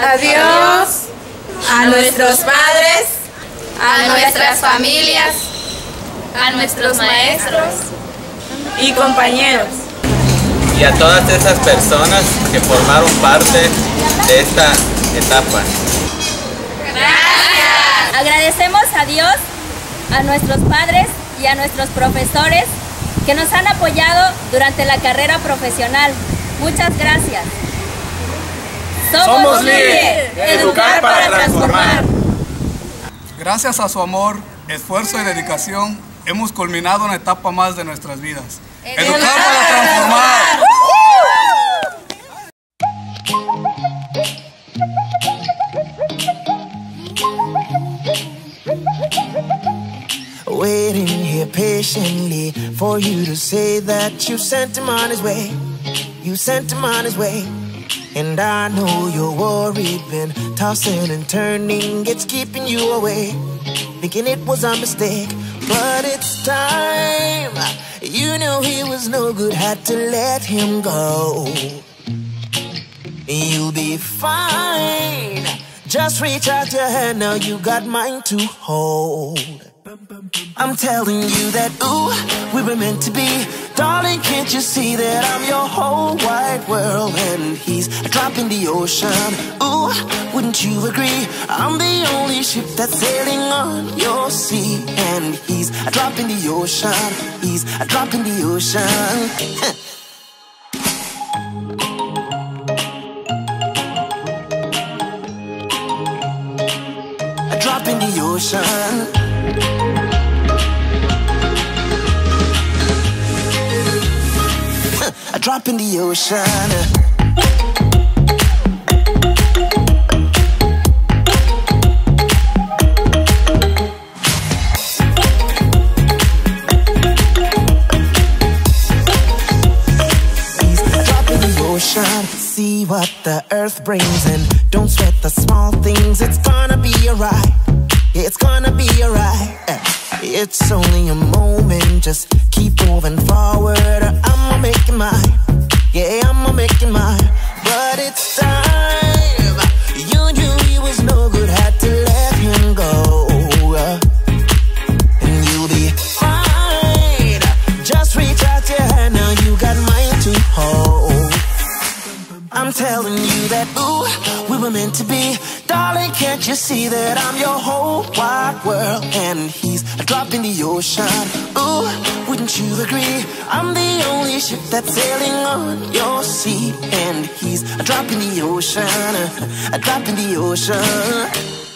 Adiós a nuestros padres, a nuestras familias, a nuestros maestros y compañeros. Y a todas esas personas que formaron parte de esta etapa. Gracias. Agradecemos a Dios, a nuestros padres y a nuestros profesores que nos han apoyado durante la carrera profesional. Muchas gracias. Somos, líderes, educar para transformar. Gracias a su amor, esfuerzo y dedicación, hemos culminado una etapa más de nuestras vidas. Educar para transformar. Waiting here patiently for you to say that you sent him on his way. You sent him on his way. And I know you're worried, been tossing and turning, it's keeping you away. Thinking it was a mistake, but it's time. You knew he was no good, had to let him go. You'll be fine. Just reach out your hand, now you got mine to hold. I'm telling you that, ooh, we were meant to be. Darling, can't you see that I'm your whole wide world and he's a drop in the ocean? Ooh, wouldn't you agree? I'm the only ship that's sailing on your sea and he's a drop in the ocean. He's a drop in the ocean. a drop in the ocean. In the ocean. Ocean. See what the earth brings and don't sweat the small things. It's gonna be alright. It's gonna be alright. It's only a moment. Just keep moving forward. I'ma make it mine. Yeah, I'ma make it mine. But it's time. You knew he was no good. Had to let him go. And you'll be fine. Just reach out your hand. Now you got mine to hold. I'm telling you that, ooh, we were meant to be. Darling, can't you see that I'm your whole wide world? And he's a drop in the ocean. Ooh, wouldn't you agree? I'm the only ship that's sailing on your sea. And he's a drop in the ocean. A drop in the ocean.